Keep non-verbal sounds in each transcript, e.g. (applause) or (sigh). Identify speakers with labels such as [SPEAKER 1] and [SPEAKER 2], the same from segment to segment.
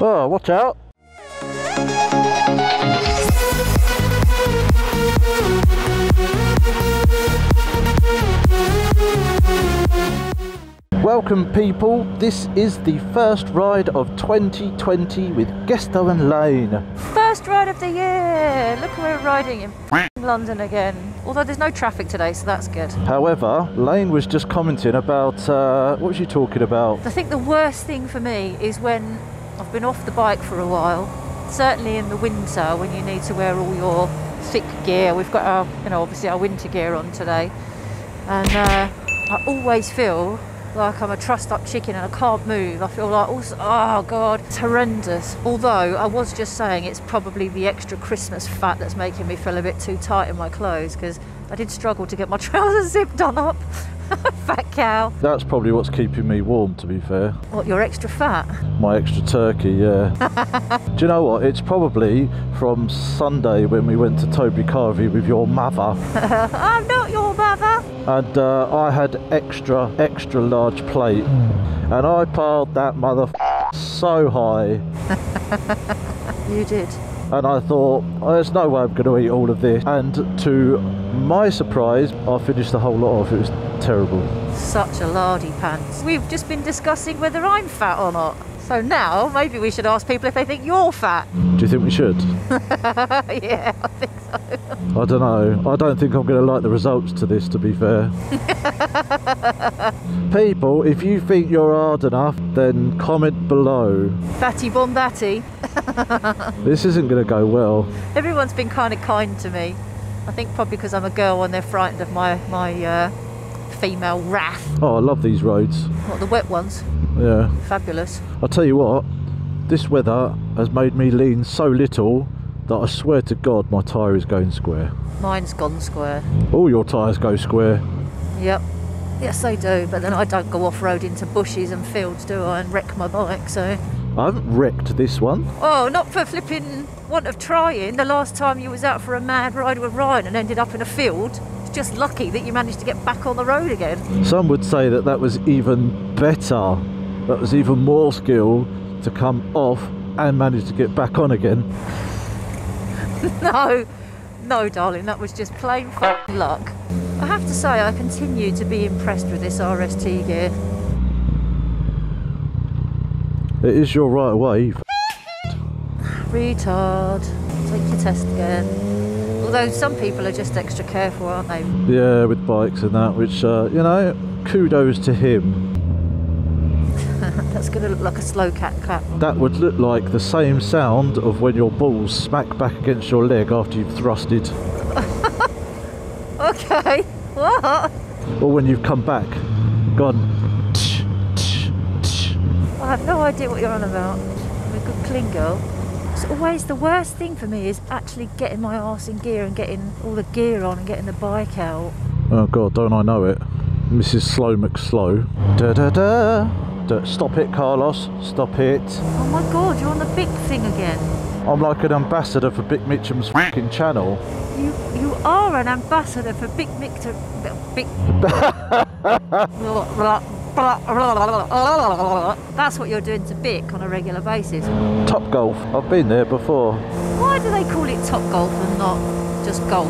[SPEAKER 1] Oh, watch out. Welcome people, this is the first ride of 2020 with Gesto and Lane.
[SPEAKER 2] First ride of the year! Look, who we're riding in London again. Although there's no traffic today, so that's good.
[SPEAKER 1] However, Lane was just commenting about, uh, what was you talking about?
[SPEAKER 2] I think the worst thing for me is when I've been off the bike for a while, certainly in the winter when you need to wear all your thick gear. We've got our, you know, obviously our winter gear on today. And uh, I always feel like I'm a trussed up chicken and I can't move. I feel like, also, oh God, it's horrendous. Although I was just saying it's probably the extra Christmas fat that's making me feel a bit too tight in my clothes because I did struggle to get my (laughs) trousers zipped on up. (laughs) fat cow.
[SPEAKER 1] That's probably what's keeping me warm, to be fair.
[SPEAKER 2] What, you're extra fat?
[SPEAKER 1] My extra turkey, yeah. (laughs) Do you know what? It's probably from Sunday when we went to Toby Carvery with your mother. (laughs)
[SPEAKER 2] I'm not your mother.
[SPEAKER 1] and uh, I had extra, extra large plate, and I piled that mother so high,
[SPEAKER 2] You did.
[SPEAKER 1] And I thought, oh, there's no way I'm going to eat all of this. And to my surprise, I finished the whole lot off. It was terrible.
[SPEAKER 2] Such a lardy pants. We've just been discussing whether I'm fat or not. So now maybe we should ask people if they think you're fat.
[SPEAKER 1] Do you think we should? (laughs)
[SPEAKER 2] yeah, I think so.
[SPEAKER 1] I don't know. I don't think I'm going to like the results to this, to be fair. (laughs) People, if you think you're hard enough, then comment below.
[SPEAKER 2] Fatty Bombatti. (laughs)
[SPEAKER 1] This isn't going to go well.
[SPEAKER 2] Everyone's been kind of kind to me. I think probably because I'm a girl and they're frightened of my my uh, female wrath.
[SPEAKER 1] Oh, I love these roads.
[SPEAKER 2] What the wet ones?
[SPEAKER 1] Yeah.
[SPEAKER 2] Fabulous.
[SPEAKER 1] I'll tell you what, this weather has made me lean so little that I swear to God my tyre is going square.
[SPEAKER 2] Mine's gone square.
[SPEAKER 1] All your tyres go square.
[SPEAKER 2] Yep. Yes, they do. But then I don't go off road into bushes and fields, do I? And wreck my bike. So.
[SPEAKER 1] I haven't wrecked this one.
[SPEAKER 2] Oh, not for flipping want of trying. The last time you was out for a mad ride with Ryan and ended up in a field. Just lucky that you managed to get back on the road again.
[SPEAKER 1] Some would say that that was even better. That was even more skill to come off and manage to get back on again. (laughs)
[SPEAKER 2] No, no, darling, that was just plain luck. I have to say, I continue to be impressed with this RST gear.
[SPEAKER 1] It is your right way.
[SPEAKER 2] Retard. Take your test again. Although some people are just extra careful, aren't they?
[SPEAKER 1] Yeah, with bikes and that, which, uh, you know, kudos to him. (laughs)
[SPEAKER 2] That's going to look like a slow cat clap.
[SPEAKER 1] That would look like the same sound of when your balls smack back against your leg after you've thrusted, (laughs)
[SPEAKER 2] Okay. What?
[SPEAKER 1] or when you've come back, gone. tch, tch, tch.
[SPEAKER 2] I have no idea what you're on about. I'm a good clean girl. It's always the worst thing for me is actually getting my arse in gear and getting all the gear on and getting the bike out.
[SPEAKER 1] Oh god, don't I know it? Mrs. Slow McSlow. Da da da. da. Stop it, Carlos. Stop it.
[SPEAKER 2] Oh my god, you're on the big thing again.
[SPEAKER 1] I'm like an ambassador for Big Mitchum's fucking channel.
[SPEAKER 2] You you are an ambassador for Big Mictor. Big. (laughs) That's what you're doing to Bic on a regular basis.
[SPEAKER 1] Top Golf. I've been there before.
[SPEAKER 2] Why do they call it top golf and not just golf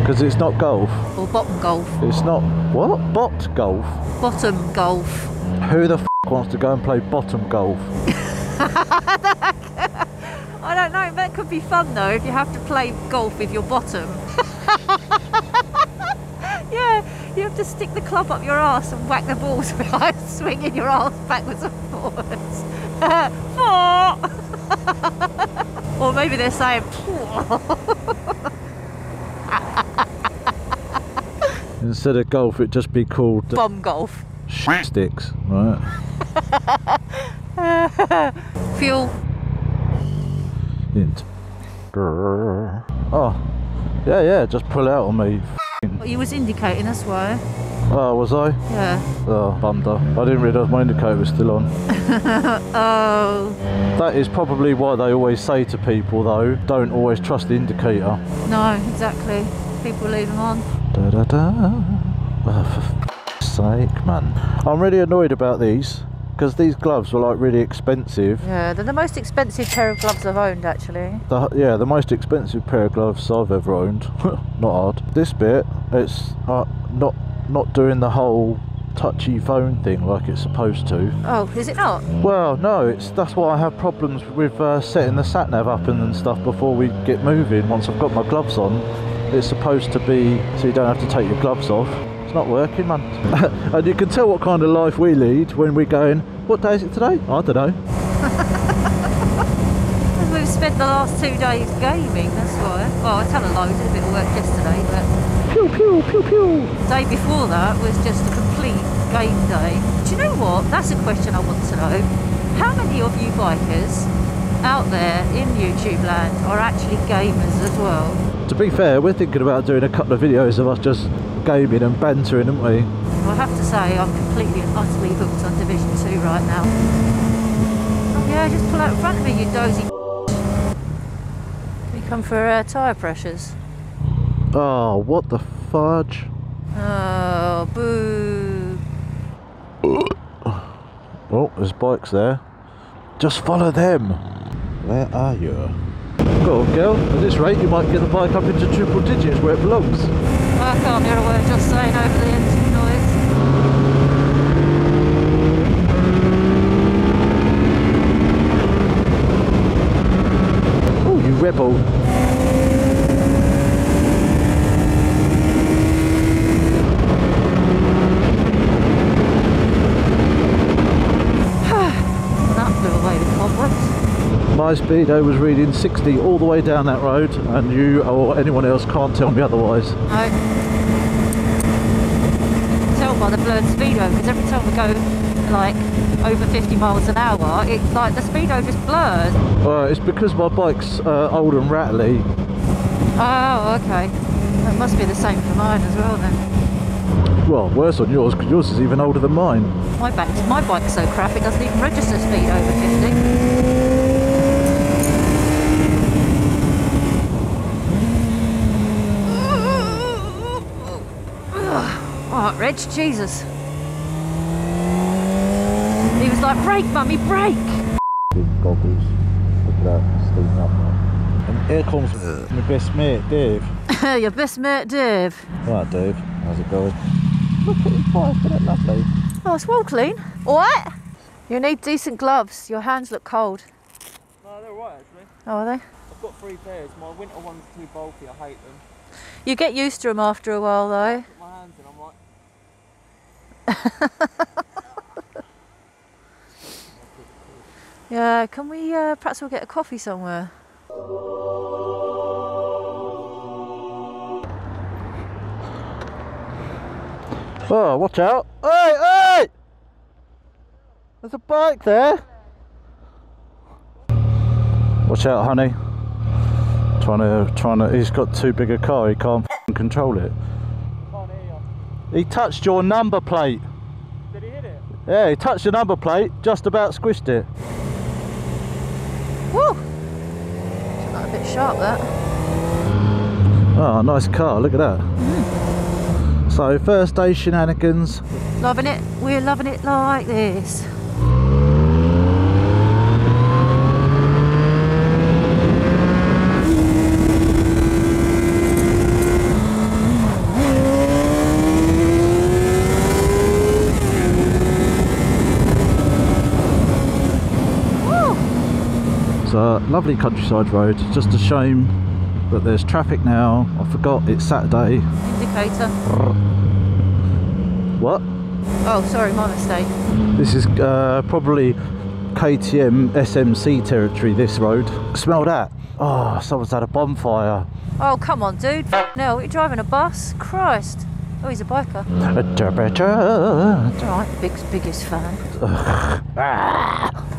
[SPEAKER 1] Because it's not golf.
[SPEAKER 2] or bottom golf?
[SPEAKER 1] It's not. What? Bot golf?
[SPEAKER 2] Bottom golf.
[SPEAKER 1] Who the f wants to go and play bottom golf? (laughs)
[SPEAKER 2] I don't know. That could be fun though if you have to play golf with your bottom. You have to stick the club up your ass and whack the balls (laughs) behind, swinging your ass backwards and forwards. (laughs) Four. (laughs) or maybe they're saying.
[SPEAKER 1] Instead of golf, it'd just be called uh,
[SPEAKER 2] Bomb golf.
[SPEAKER 1] shit sticks, right?
[SPEAKER 2] Fuel.
[SPEAKER 1] Hint. Oh, yeah, yeah, just pull out on me.
[SPEAKER 2] Well, you was indicating, that's why.
[SPEAKER 1] Oh, was I?
[SPEAKER 2] Yeah.
[SPEAKER 1] Oh, bummed her. I didn't realise my indicator was still on. (laughs)
[SPEAKER 2] Oh,
[SPEAKER 1] That is probably why they always say to people, though, don't always trust the indicator.
[SPEAKER 2] no, exactly. People leave them on.
[SPEAKER 1] Da da da. Oh, for f- sake, man. I'm really annoyed about these because these gloves were like really expensive.
[SPEAKER 2] Yeah, they're the most expensive pair of gloves I've owned actually.
[SPEAKER 1] The, yeah, the most expensive pair of gloves I've ever owned. (laughs) not hard. This bit, it's uh, not not doing the whole touchy phone thing like it's supposed to.
[SPEAKER 2] Oh, is it not?
[SPEAKER 1] Well, no, it's that's why I have problems with uh, setting the sat nav up and, and stuff before we get moving. Once I've got my gloves on, it's supposed to be so you don't have to take your gloves off. It's not working, man. (laughs) and you can tell what kind of life we lead when we're going. What day is it today? I don't know. (laughs)
[SPEAKER 2] We've spent the last two days gaming, that's why. Well, I tell a load, did a bit of work yesterday, but
[SPEAKER 1] Pew pew pew pew.
[SPEAKER 2] the day before that was just a complete game day. Do you know what? That's a question I want to know. How many of you bikers out there in YouTube land are actually gamers as well?
[SPEAKER 1] To be fair, we're thinking about doing a couple of videos of us just gaming and bantering, aren't we?
[SPEAKER 2] I have to say, I'm completely and utterly hooked on Division 2 right now. Oh yeah, just pull out in front of me, you dozy You come for uh, tyre pressures.
[SPEAKER 1] Oh, what the fudge?
[SPEAKER 2] Oh, boo.
[SPEAKER 1] Oh, there's bikes there. Just follow them. Where are you? Go girl. At this rate, you might get the bike up into triple digits where it belongs.
[SPEAKER 2] I can't hear a word you're saying over the engine noise.
[SPEAKER 1] Oh, you rebel.
[SPEAKER 2] That blew away the cobwebs.
[SPEAKER 1] My speedo was reading 60 all the way down that road, and you or anyone else can't tell me otherwise.
[SPEAKER 2] No. Tell by the blurred speedo because every time we go like over 50 miles an hour, it's like the speedo just blurs.
[SPEAKER 1] Uh, it's because my bike's uh, old and rattly.
[SPEAKER 2] Oh, okay. That must be the same for mine as well then.
[SPEAKER 1] Well, worse on yours because yours is even older than mine.
[SPEAKER 2] My back, my bike's so crap it doesn't even register speed over 50. Oh, Reg, Jesus. He was like, brake, mummy, brake.
[SPEAKER 1] Big goggles. Look at that, steaming up now. And here comes my best mate, Dave. (laughs)
[SPEAKER 2] Your best mate, Dave.
[SPEAKER 1] Right, Dave, how's it going? Look at his bike, isn't it lovely?
[SPEAKER 2] Oh, it's well clean. What? You need decent gloves. Your hands look cold.
[SPEAKER 3] No, they're alright actually.
[SPEAKER 2] Oh, are they?
[SPEAKER 3] I've got three pairs. My winter one's are too bulky. I hate them.
[SPEAKER 2] You get used to them after a while, though.
[SPEAKER 3] Put my hands in. I'm like, (laughs)
[SPEAKER 2] Yeah, can we uh, perhaps we'll get a coffee somewhere?
[SPEAKER 1] Oh, watch out! Hey, hey! There's a bike there. Watch out, honey. Trying to, trying to. He's got too big a car. He can't control it.
[SPEAKER 3] Can't hear you.
[SPEAKER 1] He touched your number plate.
[SPEAKER 3] Did he hit it?
[SPEAKER 1] Yeah, he touched your number plate. Just about squished it.
[SPEAKER 2] Woo! Isn't a bit sharp, that?
[SPEAKER 1] Oh, nice car. Look at that. Hmm. So first day shenanigans.
[SPEAKER 2] Loving it. We're loving it like this. Woo!
[SPEAKER 1] It's a lovely countryside road. Just a shame that there's traffic now. I forgot it's Saturday.
[SPEAKER 2] Indicator.
[SPEAKER 1] What?
[SPEAKER 2] Oh, sorry, my mistake.
[SPEAKER 1] This is uh, probably KTM SMC territory, this road. Smell that. Oh, someone's had a bonfire.
[SPEAKER 2] Oh, come on, dude. No, you're driving a bus? Christ. Oh, he's a biker. It's alright, Big's biggest fan.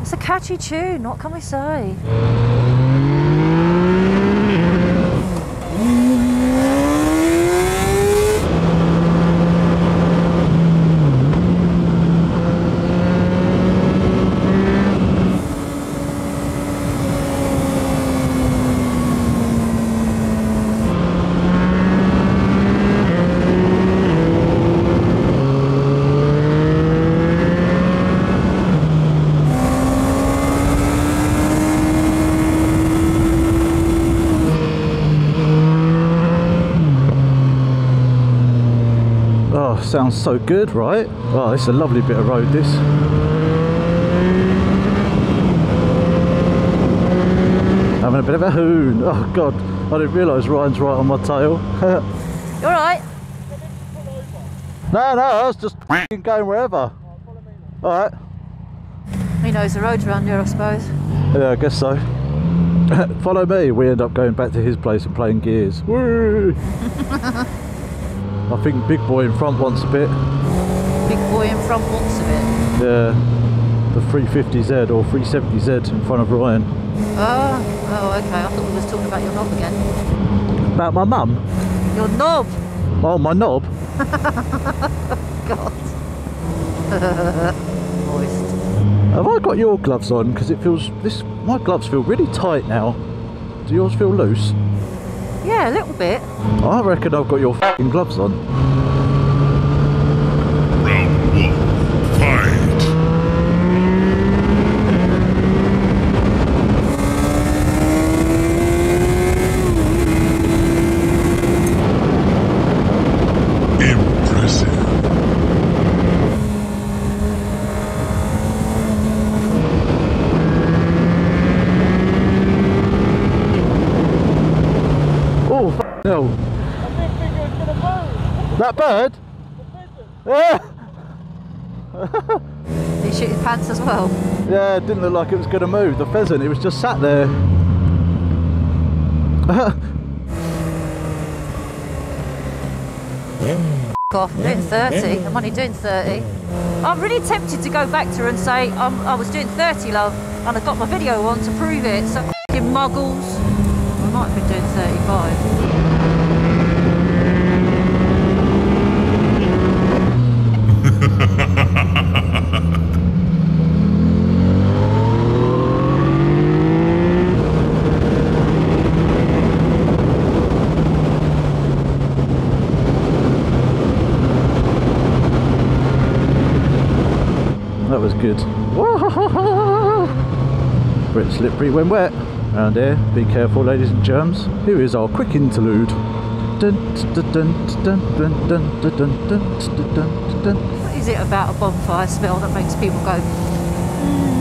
[SPEAKER 2] It's a catchy tune, what can we say?
[SPEAKER 1] Sounds so good, right? Oh, it's a lovely bit of road, this. Having a bit of a hoon. Oh, God. I didn't realise Ryan's right on my tail. (laughs)
[SPEAKER 2] You alright?
[SPEAKER 1] no, no, I was just going wherever. Alright.
[SPEAKER 2] He knows the roads around here, I suppose.
[SPEAKER 1] Yeah, I guess so. (laughs) Follow me. We end up going back to his place and playing gears. (laughs) I think Big Boy in front wants a bit.
[SPEAKER 2] Big boy in front wants a bit?
[SPEAKER 1] Yeah, the 350Z or 370Z in front of Ryan.
[SPEAKER 2] Oh, oh, okay. I thought we was talking about your knob again.
[SPEAKER 1] About my mum?
[SPEAKER 2] Your knob!
[SPEAKER 1] Oh, my knob? (laughs)
[SPEAKER 2] God. (laughs) Moist.
[SPEAKER 1] Have I got your gloves on? Because it feels this. My gloves feel really tight now. Do yours feel loose?
[SPEAKER 2] Yeah, a little bit.
[SPEAKER 1] I reckon I've got your gloves on.
[SPEAKER 4] Round one, fight! Impressive.
[SPEAKER 1] No. That bird? (laughs) Yeah.
[SPEAKER 2] Did shoot his pants as well?
[SPEAKER 1] Yeah, it didn't look like it was going to move. The pheasant, it was just sat there. (laughs)
[SPEAKER 2] off. I'm doing 30. I'm only doing 30. I'm really tempted to go back to her and say um, I was doing 30, love, and I got my video on to prove it. So muggles. I might have been doing 35.
[SPEAKER 1] that was good. Wet slippery when wet. Around here, be careful ladies and germs. Here is our quick interlude.
[SPEAKER 2] What is it about a bonfire smell that makes people go, mm,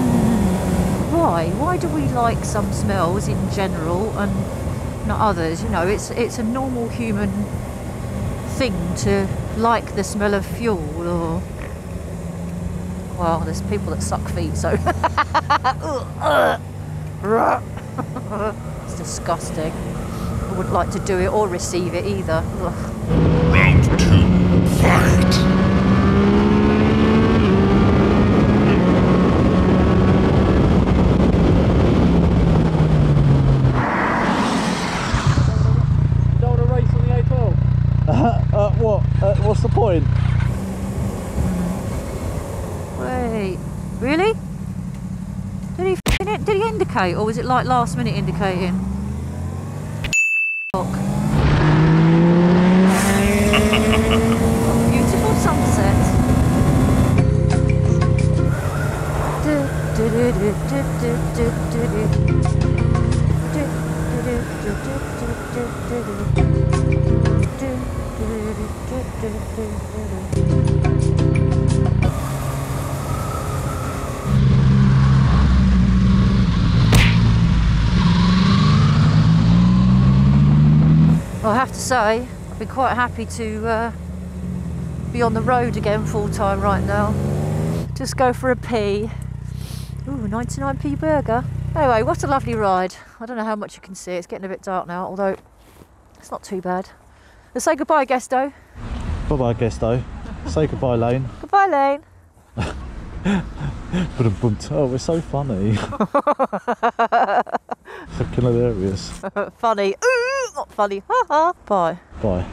[SPEAKER 2] why? Why do we like some smells in general and not others? You know, it's, it's a normal human thing to like the smell of fuel or well, there's people that suck feet, so (laughs) it's disgusting. I wouldn't like to do it or receive it either. Ugh.
[SPEAKER 4] Round two, fight!
[SPEAKER 3] Don't want on the A12. (laughs)
[SPEAKER 1] Uh, what? Uh, what's the point?
[SPEAKER 2] Wait, really? Did he did he indicate, or was it like last minute indicating? Beautiful sunset. Have to say, I've been quite happy to uh, be on the road again full time right now. Just go for a pee. Ooh, 99p burger. Anyway, what a lovely ride. I don't know how much you can see. It's getting a bit dark now, although it's not too bad. Let's say goodbye, Gesto.
[SPEAKER 1] Bye bye, Gesto. Say goodbye, Lane.
[SPEAKER 2] Goodbye, Lane. (laughs)
[SPEAKER 1] Oh, we're so funny. (laughs) Fucking hilarious.
[SPEAKER 2] funny. Ooh, not funny. Ha ha. Bye.
[SPEAKER 1] Bye.